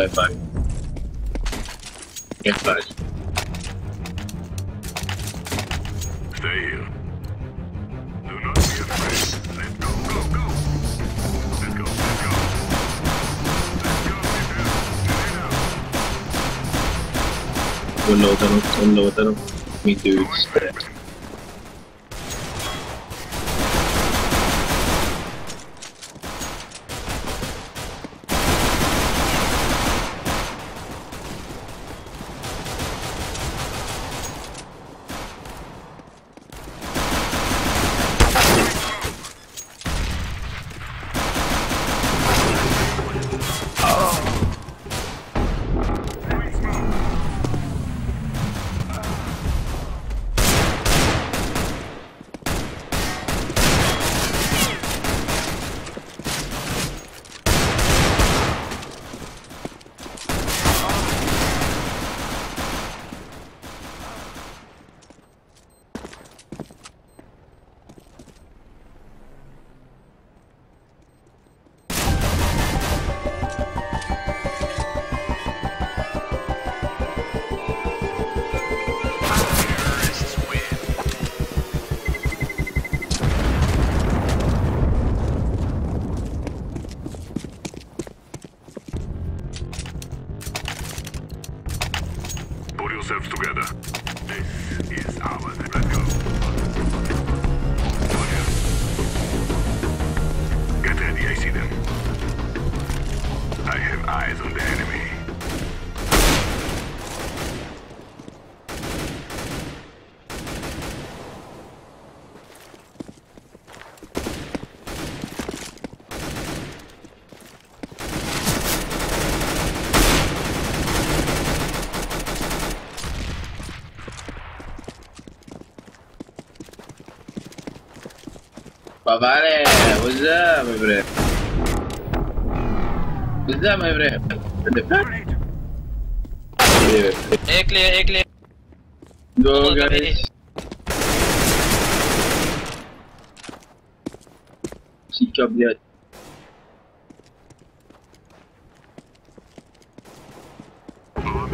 That fight. Get fight. Stay here. Do not be afraid. Let's go, go, go. Let's go, let's go. Let's go, get out. Get out. Unloadano, unloadano. Me dudes. I see them. I have eyes on the enemy. Pavare, what's up, my friend? What's up, my friend? What the fuck? Yeah. A clear, A clear. Go, Come on,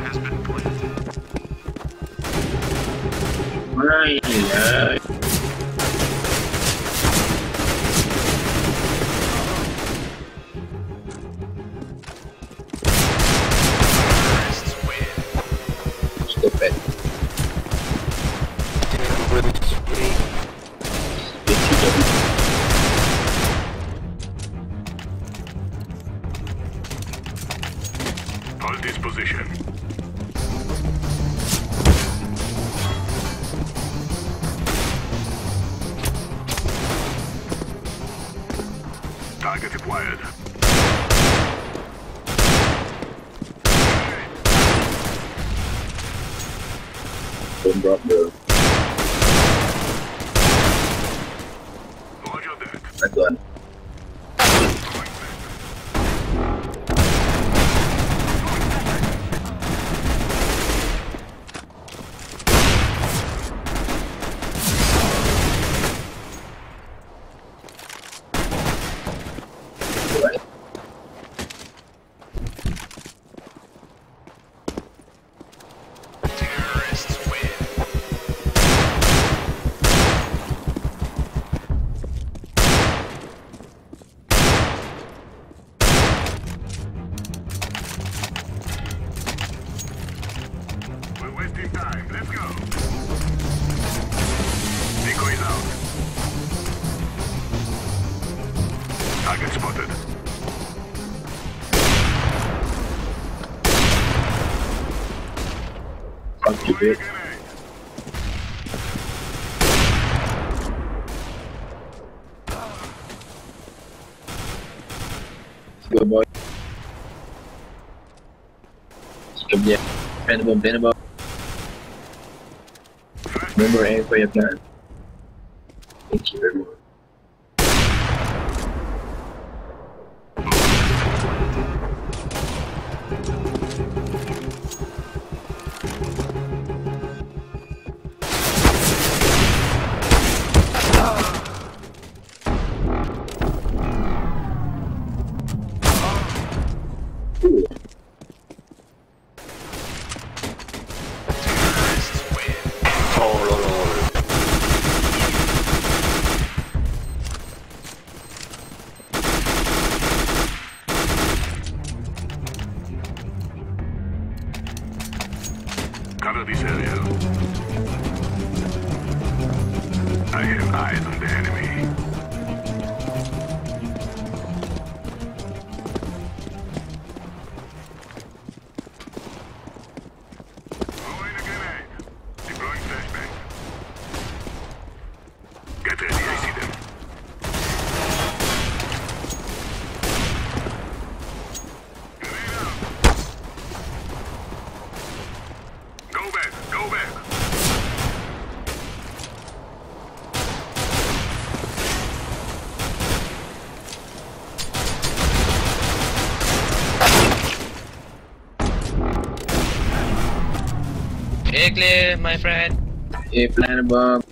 Don't drop the Time. Let's go. Decoys out. Target spotted. Fuck you, bitch. Grenade. Let's go, boy. Let's yeah. Panda bomb. Remember, aim for your plan. Thank you, everyone. Ooh. This area. I have eyes on the enemy. Hey, clear, my friend. Hey, plan bomb.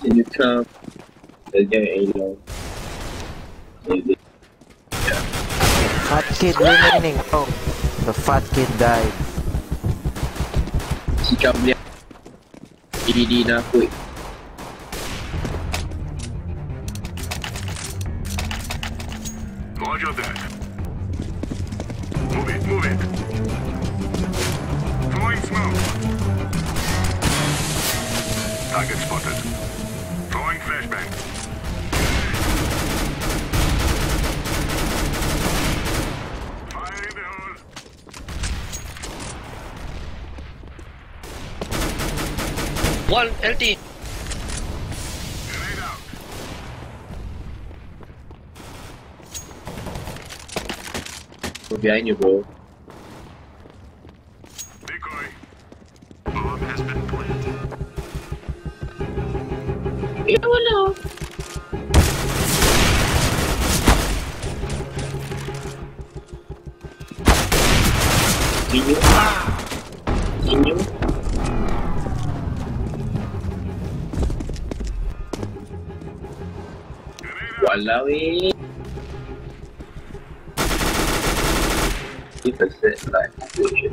Can you come? Let's get A low. Fat kid remaining. Oh, the fat kid died. Sikap dia. EDD na ako eh. Roger that. Move it, move it. Throwing smoke. Target spotted. Throwing flashbang. Fire in the hole. One LT. Grenade out. Go behind you, bro. Inyo. Inyo. Grenade out. Walau eh. 50% life situation.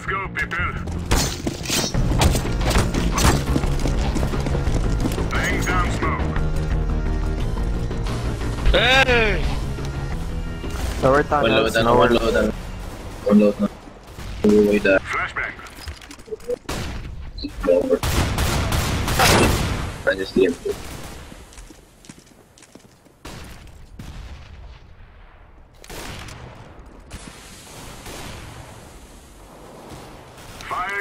Let's go, people. Laying down smoke. Hey! Lower One load tunnels, na, lower one load na. One load na. Uwi da. Flashbang. Lower. I just see him.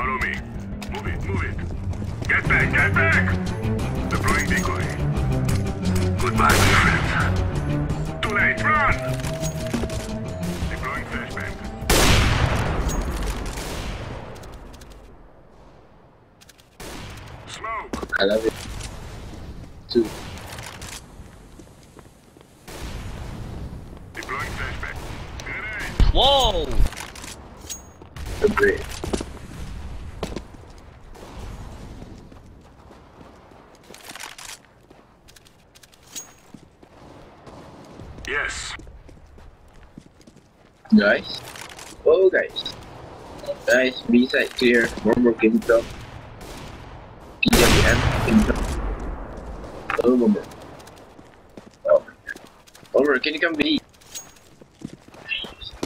Follow me. Move it, move it. Get back, get back! Deploying decoy. Goodbye, my friends. Too late, run! Deploying flashbang. Smoke! I love it. Two. Deploying flashbang. Grenade! Whoa! Great. Yes. Guys. Oh, guys. Guys, B side clear. One more game top. PWM. Oh, one more. Oh. One more, can you come B?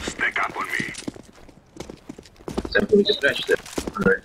Stack up on me. We just flashed it. Alright.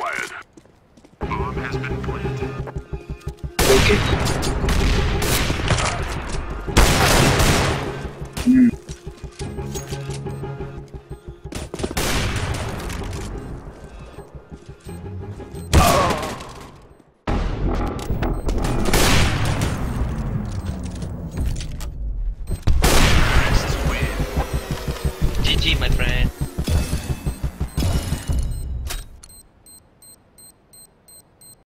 Acquired. Bomb has been planted. Okay. Hmm.